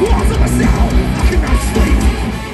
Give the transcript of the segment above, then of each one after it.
walls of a cell. I cannot sleep.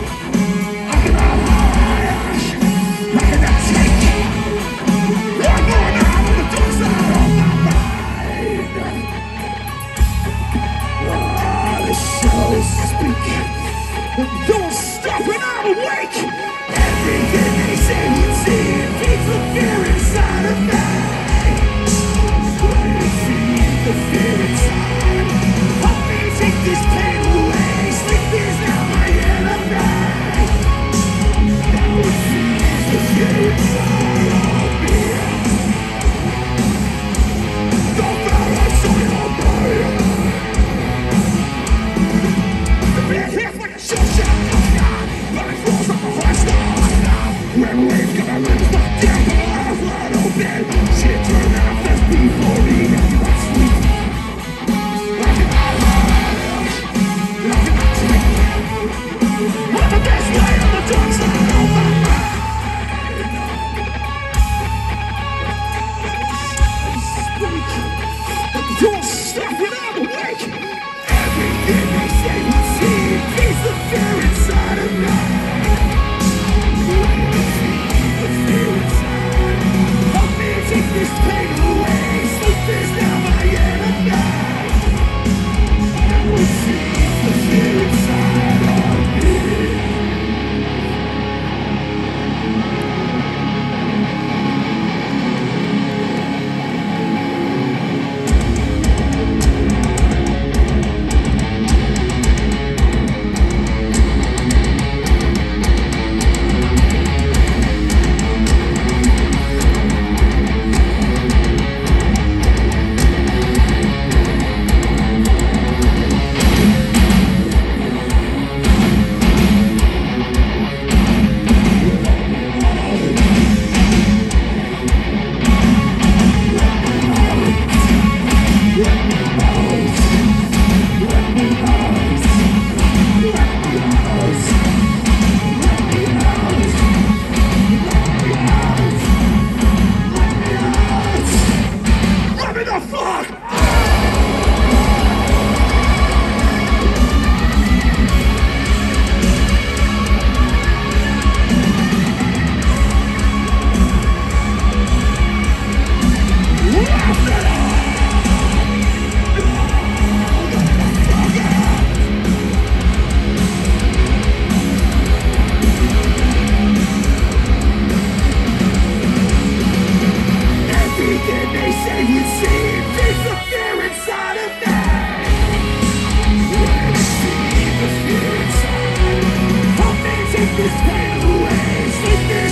the fuck? Everything they say we see Keep